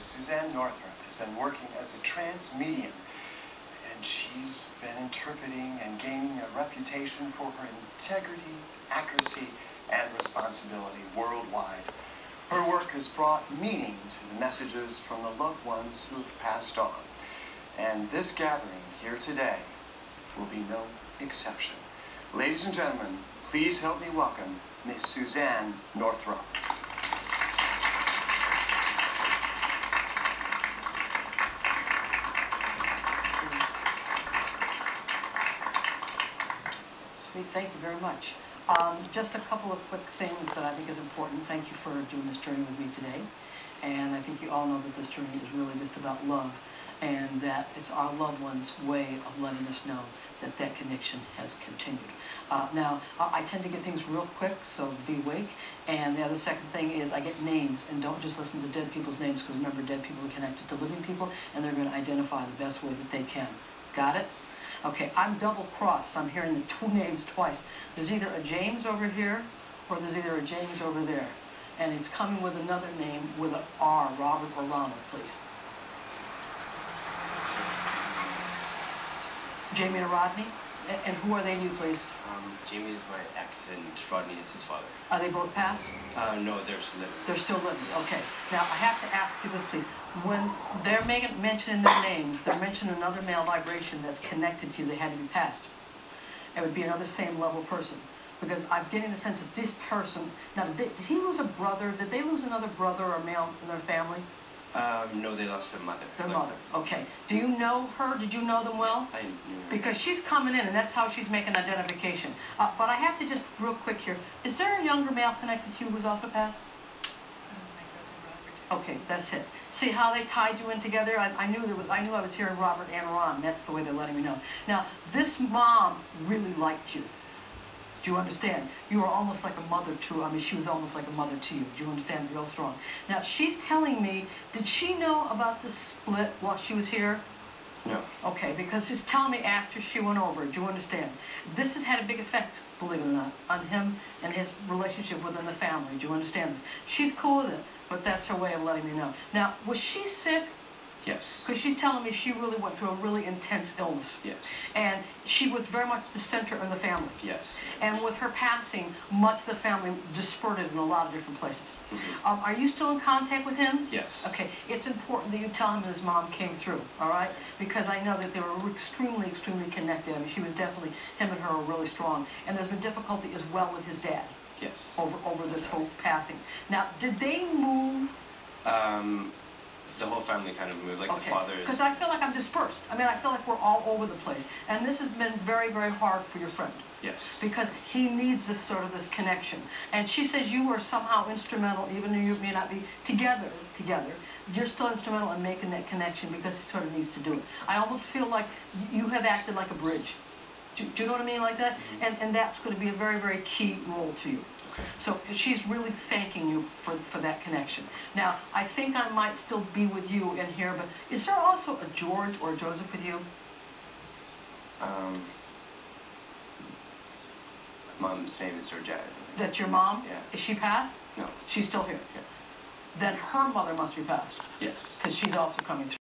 Suzanne Northrop, has been working as a trance medium, and she's been interpreting and gaining a reputation for her integrity, accuracy, and responsibility worldwide. Her work has brought meaning to the messages from the loved ones who have passed on. And this gathering here today will be no exception. Ladies and gentlemen, please help me welcome Miss Suzanne Northrop. Thank you very much. Um, Just a couple of quick things that I think is important. Thank you for doing this journey with me today. And I think you all know that this journey is really just about love, and that it's our loved ones' way of letting us know that that connection has continued. Uh, Now, I I tend to get things real quick, so be awake. And the other second thing is I get names, and don't just listen to dead people's names, because remember, dead people are connected to living people, and they're going to identify the best way that they can. Got it? Okay, I'm double crossed. I'm hearing the two names twice. There's either a James over here or there's either a James over there. And it's coming with another name with an R, Robert or Ronald, please. Jamie and Rodney? A- And who are they, you please? Um, Jamie is my ex and Rodney is his father. Are they both passed? Uh, no, there's living. They're still living, okay. Now, I have to ask you this, please. When they're making, mentioning their names, they're mentioning another male vibration that's connected to you, they had to be passed. It would be another same level person. Because I'm getting the sense that this person, now, did, they, did he lose a brother? Did they lose another brother or male in their family? Um, no, they lost their mother. Their mother, okay. Do you know her? Did you know them well? I knew her. Because she's coming in, and that's how she's making identification. Uh, but I have to just, real quick here, is there a younger male connected to you who's also passed? Okay, that's it. See how they tied you in together? I, I knew there was, I knew I was hearing Robert and Ron. That's the way they're letting me know. Now, this mom really liked you. Do you understand? You were almost like a mother to, I mean, she was almost like a mother to you. Do you understand? Real strong. Now, she's telling me, did she know about the split while she was here? No. Okay, because she's telling me after she went over, do you understand? This has had a big effect, believe it or not, on him and his relationship within the family. Do you understand this? She's cool with it, but that's her way of letting me know. Now, was she sick? Yes. Because she's telling me she really went through a really intense illness. Yes. And she was very much the center of the family. Yes. And with her passing, much of the family dispersed in a lot of different places. Mhm. Um, are you still in contact with him? Yes. Okay, it's important that you tell him his mom came through, all right? Because I know that they were extremely, extremely connected. I mean, she was definitely, him and her are really strong. And there's been difficulty as well with his dad Yes. over, over this whole passing. Now, did they move? Um, the whole family kind of moved. Like the father is. because I feel like I'm dispersed. I mean, I feel like we're all over the place. And this has been very, very hard for your friend Yes. because he needs this sort of this connection. And she says you were somehow instrumental, even though you may not be together, together, you're still instrumental in making that connection because he sort of needs to do it. I almost feel like you have acted like a bridge. Do, do you know what I mean like that? Mm-hmm. And, and that's going to be a very, very key role to you. So she's really thanking you for, for that connection. Now, I think I might still be with you in here, but is there also a George or a Joseph with you? Um, mom's name is Georgette. That's your mom? Yeah. Is she passed? No. She's still here? Yeah. Then her mother must be passed, Yes. because she's also coming through.